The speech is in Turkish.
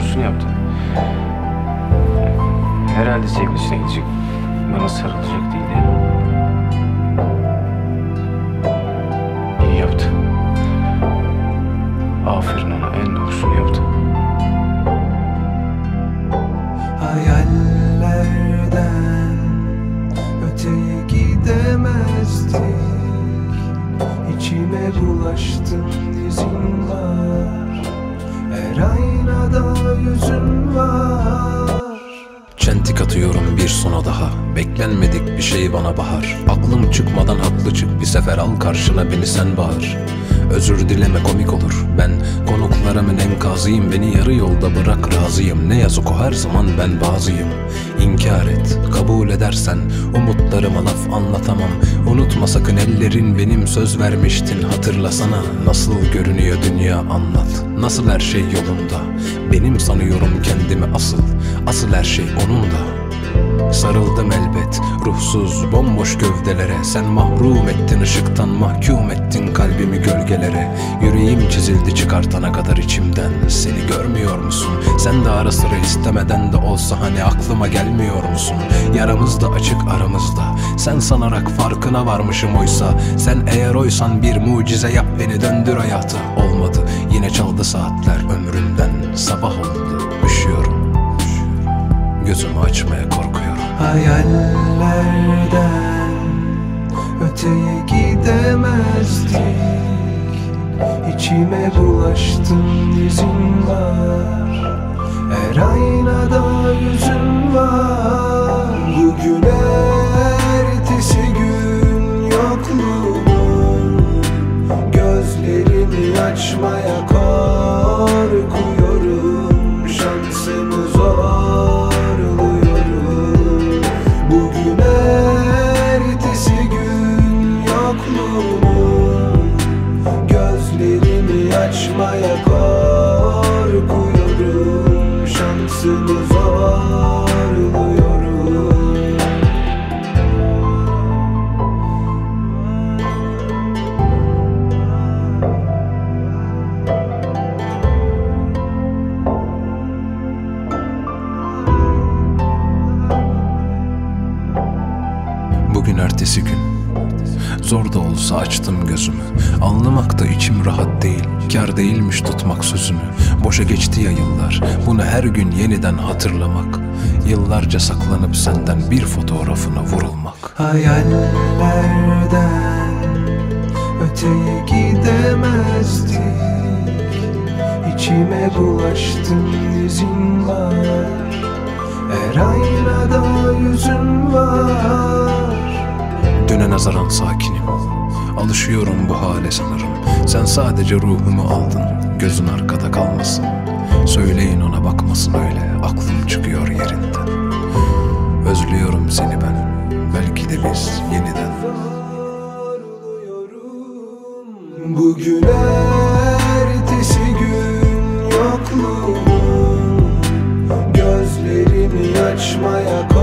arzusunu yaptı. Herhalde sevgilisine gidecek. Bana sarılacak değildi. İyi yaptı. Aferin ona en doğrusunu yaptı. Hayallerden öteye gidemezdik İçime bulaştın Çentik atıyorum bir sona daha. Beklenmedik bir şey bana bahar. Aklım çıkmadan haklı çık Bir sefer al karşına beni sen bağır. Özür dileme komik olur. Ben konuklarımın enkazıyım Beni yarı yolda bırak razıyım. Ne yazık o her zaman ben bazıyım. İnkar kabul edersen Umutlarıma laf anlatamam. Unutma sakın ellerin benim söz vermiştin. Hatırlasana nasıl görünüyor dünya anlat. Nasıl her şey yolunda? Benim sanıyorum kendimi asıl. Asıl her şey onun da Sarıldım elbet ruhsuz bomboş gövdelere. Sen mahrum ettin ışıktan mahkum ettin kalbimi gölgelere. Yüreğim çizildi çıkartana kadar içimden. Seni görmüyor musun? Sen de ara sıra istemeden de olsa hani aklıma gelmiyor musun? Yaramız da açık aramızda. Sen sanarak farkına varmışım oysa. Sen eğer oysan bir mucize yap beni döndür hayata Olmadı yine çaldı saatler ömrümden. Sabah oldu Gözümü açmaya korkuyorum. Hayallerden öteye gidemezdik. İçime bulaştın izin var. Her aynada yüzün var. Bugün ertesi gün yokluğun Gözlerimi açmaya korkuyorum yokluğun Gözlerimi açmaya korkuyorum. Şansımı zorluyorum. Bugün ertesi gün Zor da olsa açtım gözümü. Anlamakta içim rahat değil. Kar değilmiş tutmak sözünü. Boşa geçti ya yıllar. Bunu her gün yeniden hatırlamak. Yıllarca saklanıp senden bir fotoğrafına vurulmak. Hayallerden öteye gidemezdik. İçime bulaştın izin var. Her aynada nazaran sakinim. Alışıyorum bu hale sanırım. Sen sadece ruhumu aldın. Gözün arkada kalmasın. Söyleyin ona bakmasın öyle. Aklım çıkıyor yerinden. Özlüyorum seni ben. Belki de biz yeniden. Bugün ertesi gün yokluğun Gözlerimi açmaya korkuyorum